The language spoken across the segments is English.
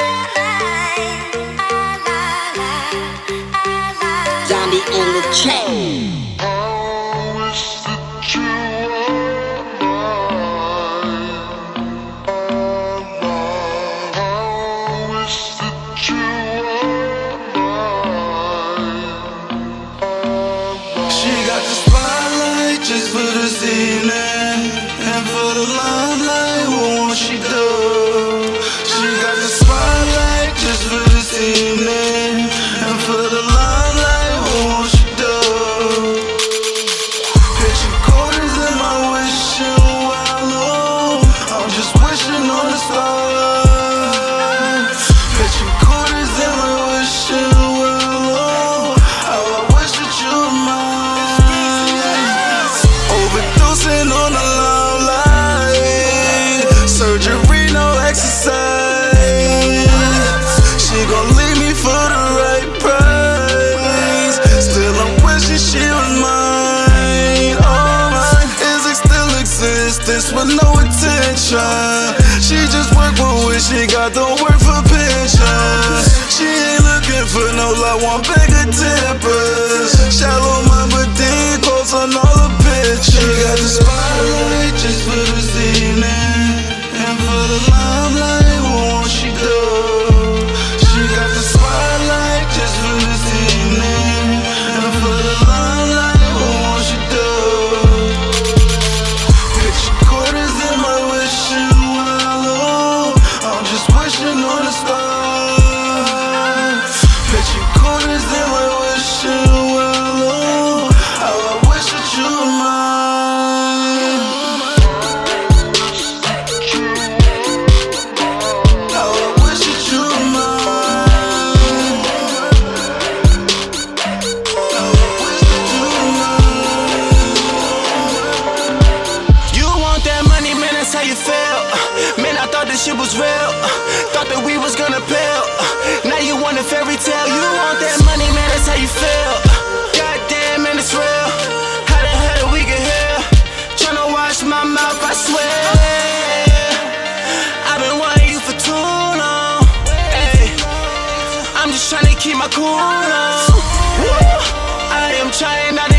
on Overdosing on the long line. Surgery, no exercise. She gon' leave me for the right price. Still I'm wishing she was mine. Oh my, is still existence with no attention? She just work for what she got, don't work for pension She ain't looking for no love, want bigger tempers. Shallow the She got the spotlight just for this evening this shit was real. Thought that we was gonna peel. Now you want a fairy tale. You want that money, man, that's how you feel. Goddamn, man, it's real. How the hell did we get here? Tryna wash my mouth, I swear. I've been wanting you for too long. Ay, I'm just tryna keep my cool on. I am trying not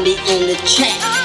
Zombie on the track.